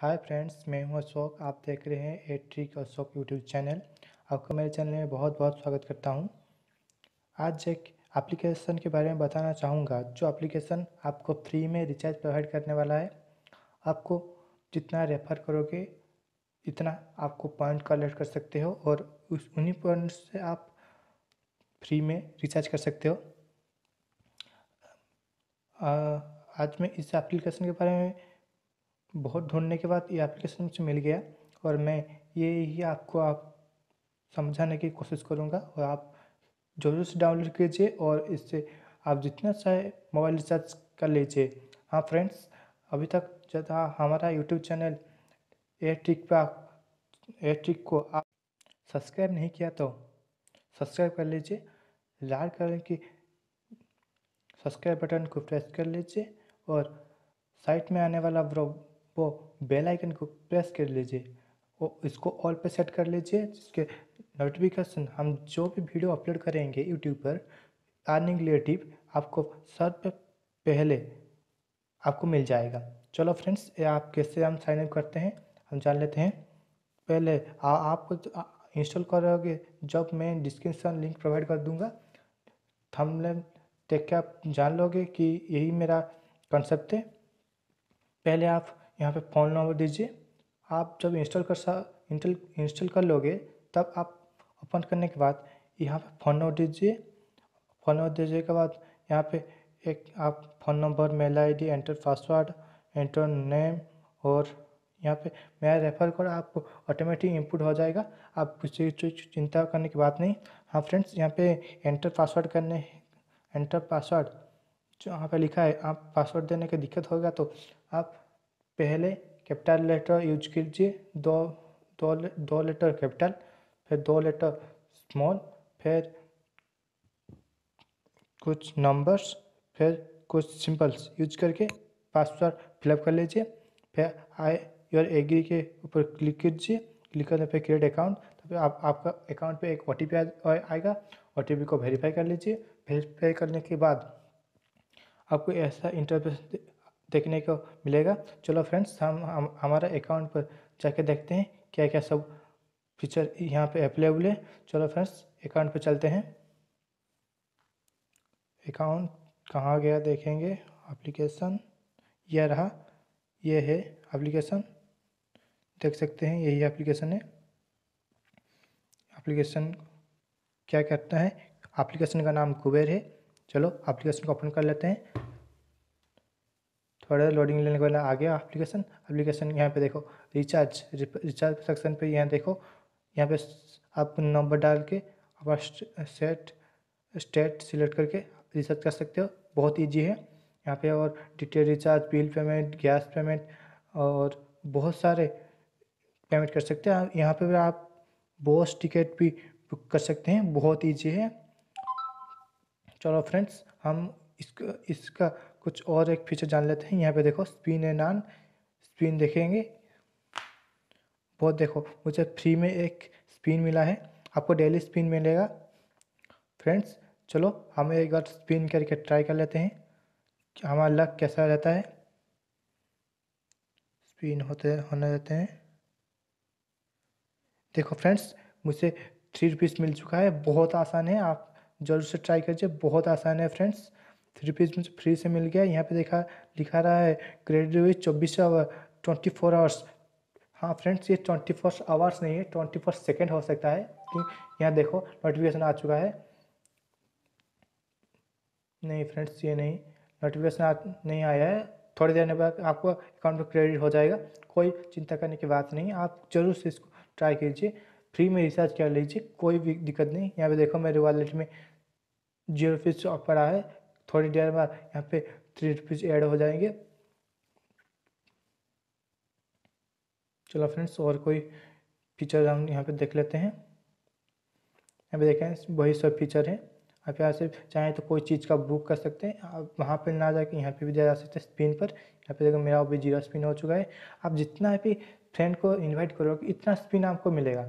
Hi friends, मैं हूँ अशोक। आप देख रहे हैं a trick Ashok YouTube channel. आपको मेरे चैनल में बहुत बहुत स्वागत करता हूँ। आज एक एप्लीकेशन के बारे में बताना चाहूँगा। जो एप्लीकेशन आपको फ्री में रिचार्ज प्रोवाइड करने वाला है, आपको जितना रेफ़र करोगे, इतना आपको पॉइंट कलेक्ट कर सकते हो और उस उन्हीं पॉइंट से आप फ्री में रिचार्ज कर सकते हो। आज मैं इस एप्लीकेशन के बारे में बहुत ढूँढने के बाद ये एप्लीकेशन मुझे मिल गया और मैं ये ही आपको आप समझाने की कोशिश करूँगा और आप ज़रूर से डाउनलोड कीजिए और इससे आप जितना चाहे मोबाइल रिचार्ज कर लीजिए। हाँ फ्रेंड्स अभी तक जब हमारा यूट्यूब चैनल एयरट्रिक पर एयरट्रिक को आप सब्सक्राइब नहीं किया तो सब्सक्राइब कर लीजिए। लाल कलर की सब्सक्राइब बटन को प्रेस कर लीजिए और साइट में आने वाला वो बेल आइकन को प्रेस कर लीजिए। वो इसको ऑल पे सेट कर लीजिए जिसके नोटिफिकेशन हम जो भी वीडियो अपलोड करेंगे यूट्यूब पर अर्निंग रिलेटिव आपको सब पहले आपको मिल जाएगा। चलो फ्रेंड्स ये आप कैसे हम साइन अप करते हैं? हम जान लेते हैं। पहले आ, आपको इंस्टॉल करोगे जब मैं डिस्क्रिप्शन लिंक प्रोवाइड कर दूँगा थंबनेल देख के आप जान लोगे कि यही मेरा कंसेप्ट है। पहले आप यहाँ पे फ़ोन नंबर दीजिए। आप जब इंस्टॉल कर सा इंस्टॉल इंस्टॉल कर लोगे, तब आप ओपन करने के बाद यहाँ पे फ़ोन नंबर दीजिए। फ़ोन नंबर दीजिए के बाद यहाँ पे एक आप phone number mail ID enter password enter name और यहाँ पे मेरा रेफर कोड आपको ऑटोमेटिक इनपुट हो जाएगा। आप किसी चिंता करने की बात नहीं। हाँ फ्रेंड्स यहाँ पे एंटर पासवर्ड करने एंटर पासवर्ड जो यहाँ पे लिखा है, आप पासवर्ड देने की दिक्कत होगा तो आप पहले कैपिटल लेटर यूज़ कीजिए, दो दो दो लेटर कैपिटल, फिर दो लेटर स्मॉल, फिर कुछ नंबर्स, फिर कुछ सिंपल्स। यूज़ करके पासवर्ड फिलअप कर लीजिए, फिर आई, योर एग्री के ऊपर क्लिक कीजिए। क्लिक करने पे क्रिएट अकाउंट तो फिर आप, आपका अकाउंट पे एक ओ टी पी आएगा। ओ टी पी को वेरीफाई कर लीजिए। वेरीफाई करने के बाद आपको ऐसा इंटरफेस देखने को मिलेगा। चलो फ्रेंड्स हम, हम हमारे अकाउंट पर जाके देखते हैं क्या क्या सब फीचर यहाँ पे अवेलेबल है। चलो फ्रेंड्स अकाउंट पे चलते हैं। अकाउंट कहाँ गया देखेंगे? एप्लीकेशन यह रहा। ये है एप्लीकेशन देख सकते हैं यही एप्लीकेशन है। एप्लीकेशन क्या करता है? एप्लीकेशन का नाम कुबेर है। चलो एप्लीकेशन को ओपन कर लेते हैं। थोड़ा लोडिंग लेने के बाद आ गया एप्लीकेशन एप्लीकेशन यहाँ पे देखो रिचार्ज रिचार्ज सेक्शन पे यहाँ देखो, यहाँ पे आप नंबर डाल के आप सेट स्टेट सिलेक्ट करके रिचार्ज कर सकते हो। बहुत ईजी है। यहाँ पे और detail recharge bill payment gas payment और बहुत सारे पेमेंट कर सकते हैं। यहाँ पे आप बॉस टिकट भी बुक कर सकते हैं। बहुत ईजी है। चलो फ्रेंड्स हम इसका इसका कुछ और एक फीचर जान लेते हैं। यहाँ पे देखो स्पिन एंड आन स्पिन देखेंगे। बहुत देखो, मुझे फ्री में एक स्पिन मिला है। आपको डेली स्पिन मिलेगा। फ्रेंड्स चलो, हम एक बार स्पिन करके ट्राई कर लेते हैं। कि हमारा लक कैसा रहता है? स्पिन होते, होने देते हैं। देखो फ्रेंड्स मुझे थ्री रुपीज़ मिल चुका है। बहुत आसान है। आप ज़रूर से ट्राई कीजिए। बहुत आसान है फ्रेंड्स थ्री पीस मुझे फ्री से मिल गया। यहाँ पे देखा, लिखा रहा है क्रेडिट विथ चौबीस आवर ट्वेंटी फोर आवर्स हाँ फ्रेंड्स ये ट्वेंटी फोर आवर्स नहीं है ट्वेंटी फोर सेकेंड हो सकता है। क्योंकि यहाँ देखो नोटिफिकेशन आ चुका है। नहीं फ्रेंड्स ये नहीं। नोटिफिकेशन नहीं आया है। थोड़ी देर बाद आपको अकाउंट में क्रेडिट हो जाएगा। कोई चिंता करने की बात नहीं आप ज़रूर से इसको ट्राई कीजिए। फ्री में रिचार्ज कर लीजिए। कोई भी दिक्कत नहीं। यहाँ पे देखो, मेरे वॉलेट में ज़ीरो रुपीज़ पड़ा है। थोड़ी देर बाद यहाँ पे थ्री रुपीज़ ऐड हो जाएँगे। चलो फ्रेंड्स और कोई फीचर हम यहाँ पे देख लेते हैं। यहाँ पे देखें, वही सब फीचर है। आप यहाँ से चाहें तो कोई चीज़ का बुक कर सकते हैं। आप वहाँ पे ना जाके यहाँ पे भी दिया जा सकते हैं स्पिन पर। यहाँ पे देखो, मेरा अभी ज़ीरो स्पिन हो चुका है। आप जितना भी फ्रेंड को इनवाइट करोगे, इतना स्पिन आपको मिलेगा।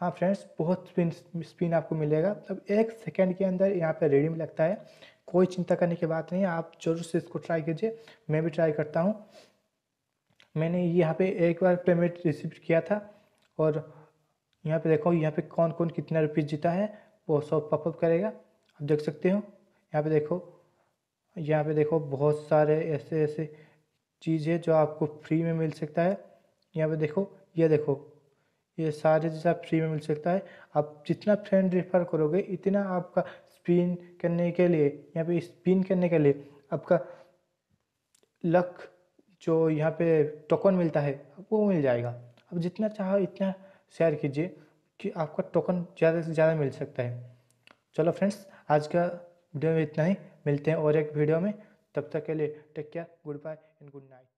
हाँ फ्रेंड्स बहुत स्पिन स्पिन आपको मिलेगा। तब एक सेकेंड के अंदर यहाँ पे रेडी में लगता है। कोई चिंता करने की बात नहीं आप ज़रूर से इसको ट्राई कीजिए। मैं भी ट्राई करता हूँ। मैंने यहाँ पे एक बार पेमेंट रिसीव किया था और यहाँ पे देखो, यहाँ पे कौन कौन कितना रुपीज़ जीता है, वो सब पॉपअप करेगा। आप देख सकते हो। यहाँ पे देखो, यहाँ पे देखो, बहुत सारे ऐसे ऐसे चीज़ है जो आपको फ्री में मिल सकता है। यहाँ पे देखो, ये देखो। ये सारे चीज़ आप फ्री में मिल सकता है। आप जितना फ्रेंड रेफर करोगे, इतना आपका स्पिन करने के लिए, यहाँ पे स्पिन करने के लिए आपका लक जो यहाँ पे टोकन मिलता है, वो मिल जाएगा। अब जितना चाहो इतना शेयर कीजिए कि आपका टोकन ज़्यादा से ज़्यादा मिल सकता है। चलो फ्रेंड्स आज का वीडियो में इतना ही। मिलते हैं और एक वीडियो में। तब तक के लिए take care goodbye and good night